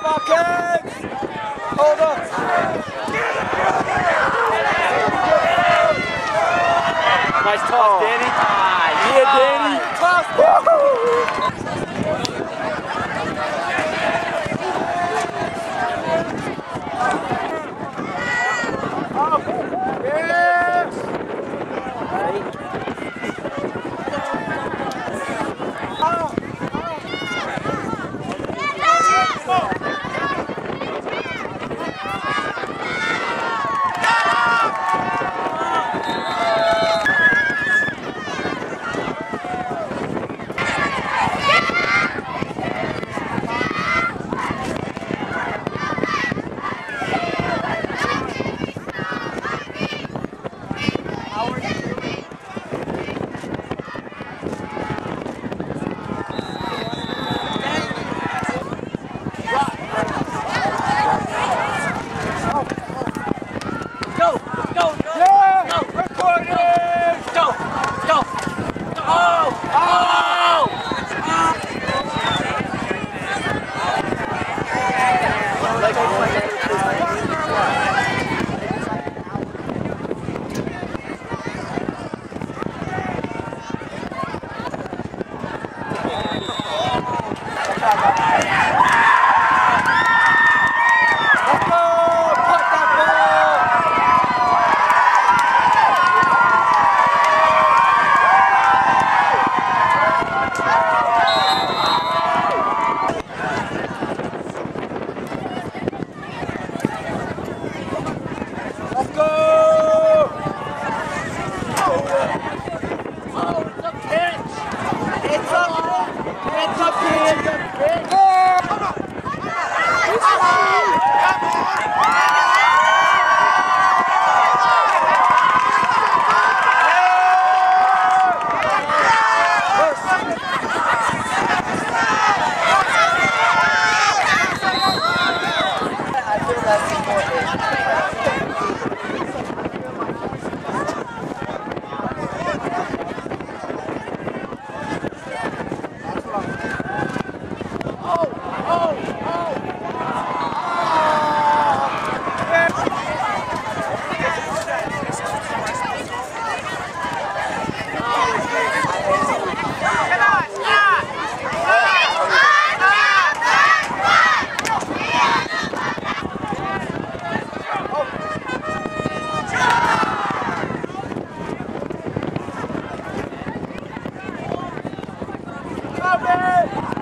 Hold up! Nice toss, Danny. Chave!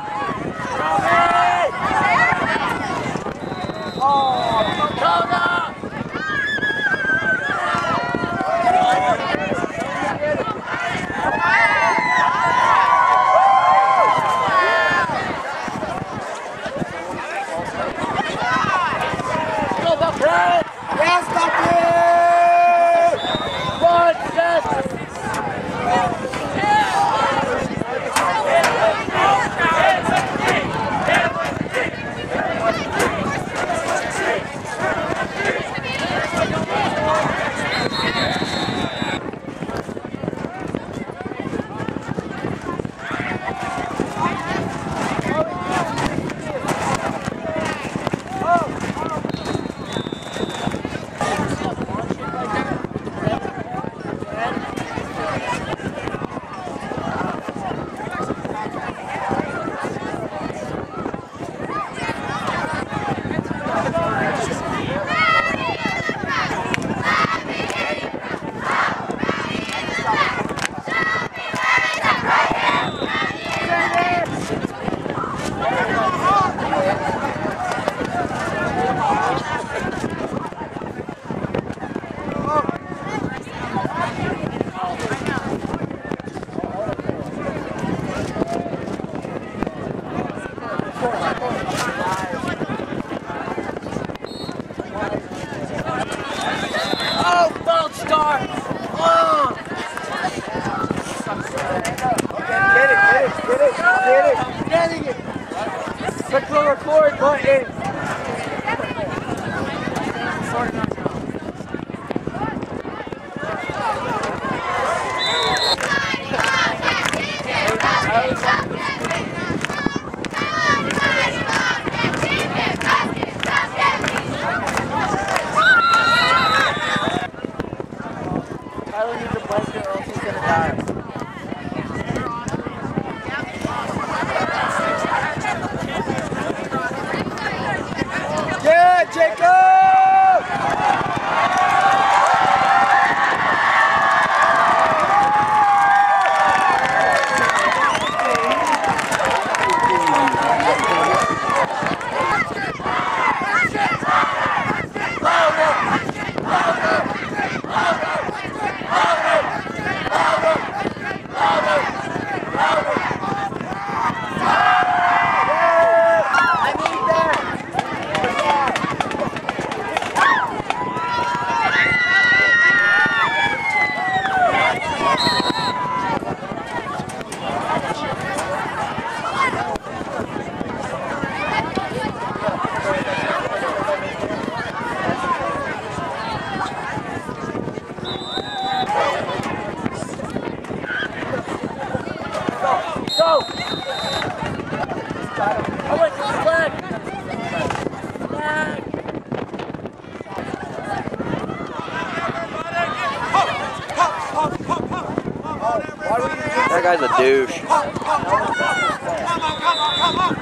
Click the record button. guy's a douche. Come on, come on, come on.